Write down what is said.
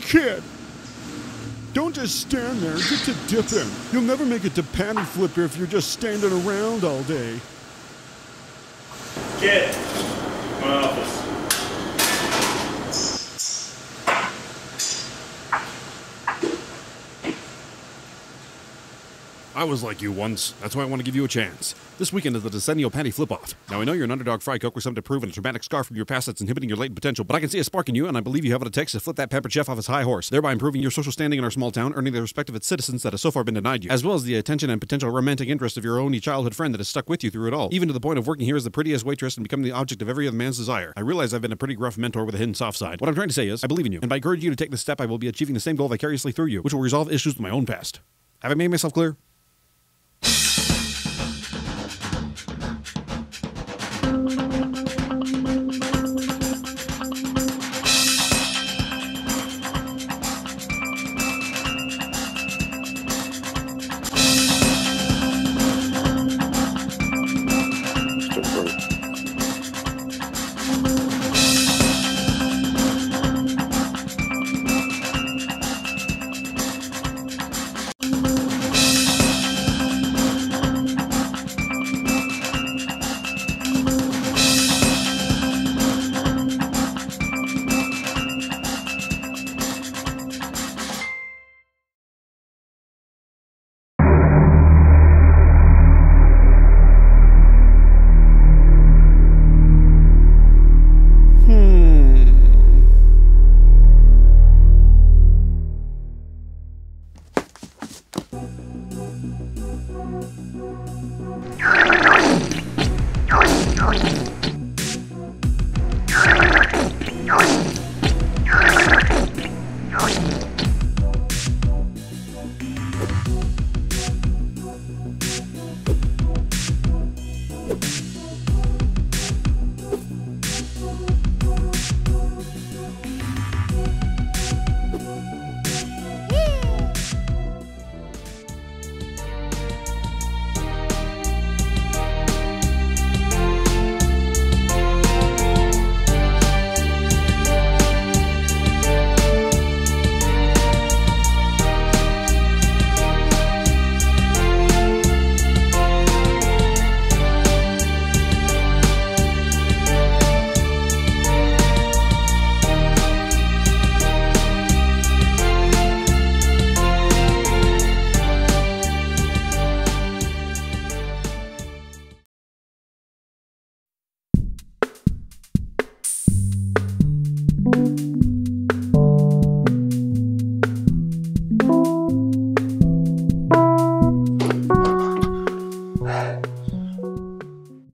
kid! Don't just stand there. Get to dipping. You'll never make it to patty flipper if you're just standing around all day. Kid, my office. I was like you once. That's why I want to give you a chance. This weekend is the Decennial Patty Flip Off. Now, I know you're an underdog fry cook with something to prove and a traumatic scar from your past that's inhibiting your latent potential, but I can see a spark in you, and I believe you have what it takes to flip that pampered chef off his high horse, thereby improving your social standing in our small town, earning the respect of its citizens that has so far been denied you, as well as the attention and potential romantic interest of your only childhood friend that has stuck with you through it all, even to the point of working here as the prettiest waitress and becoming the object of every other man's desire. I realize I've been a pretty gruff mentor with a hidden soft side. What I'm trying to say is, I believe in you, and by encouraging you to take this step, I will be achieving the same goal vicariously through you, which will resolve issues with my own past. Have I made myself clear?